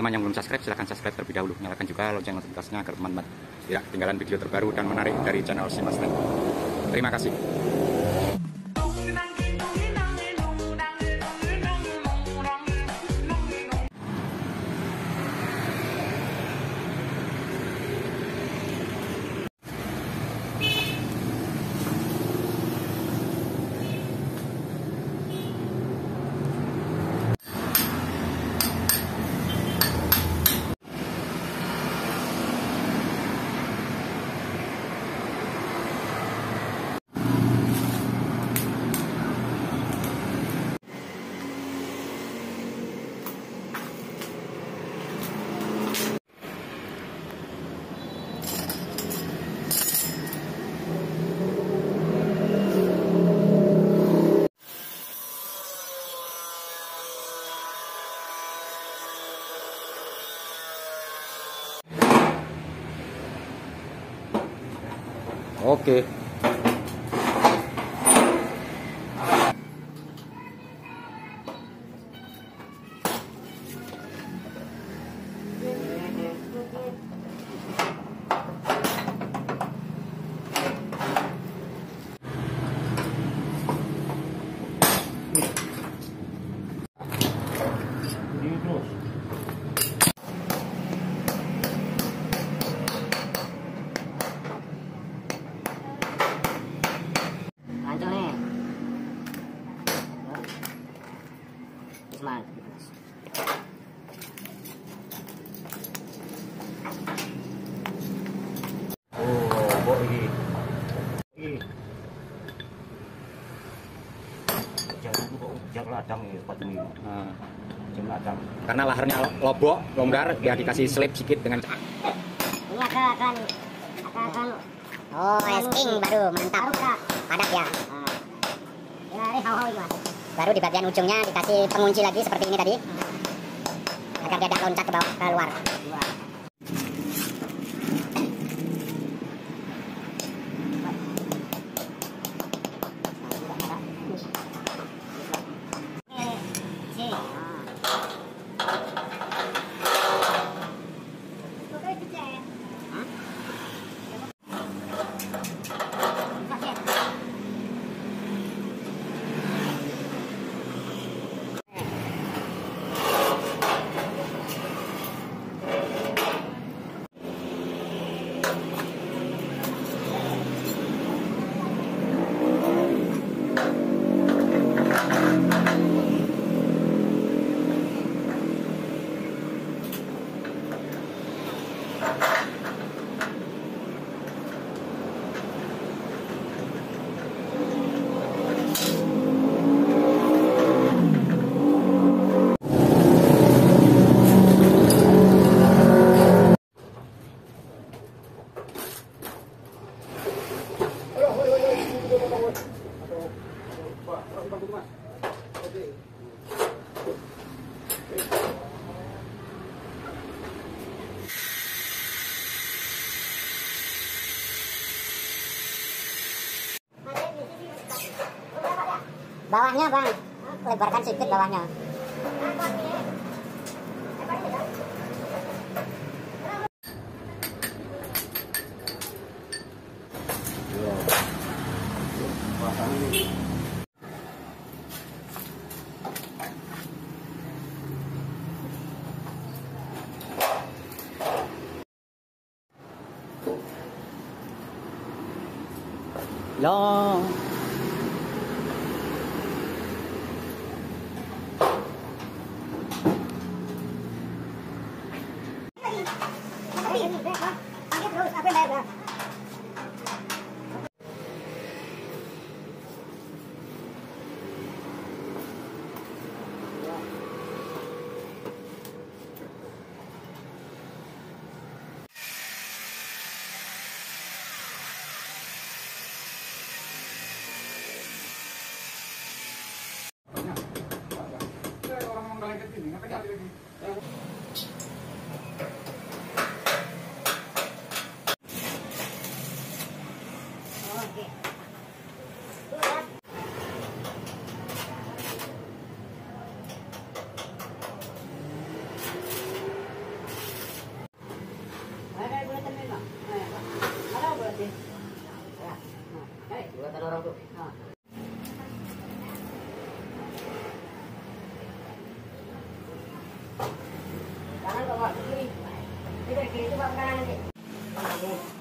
teman-teman yang belum subscribe silahkan subscribe terlebih dahulu. Nyalakan juga lonceng notifikasinya agar teman-teman tidak ketinggalan video terbaru dan menarik dari channel Simas terima kasih Okay. Oh, kok iki. Iki. Jangan kok jak ladang ya sepatu ini. Nah, ladang. karena laharnya lobok, longgar, ya dikasih slip sedikit dengan Ini akan akan akan akan Oh, esking baru mantap. Padat ya. Baru di bagian ujungnya dikasih pengunci lagi seperti ini tadi. Agar dia tidak loncat ke bawah ke luar. Bawahnya bang, lebarkan sedikit bawahnya. Long. beneran. Orang mau balik ke lagi? đó là gọi cái cái cái cái cái cái cái cái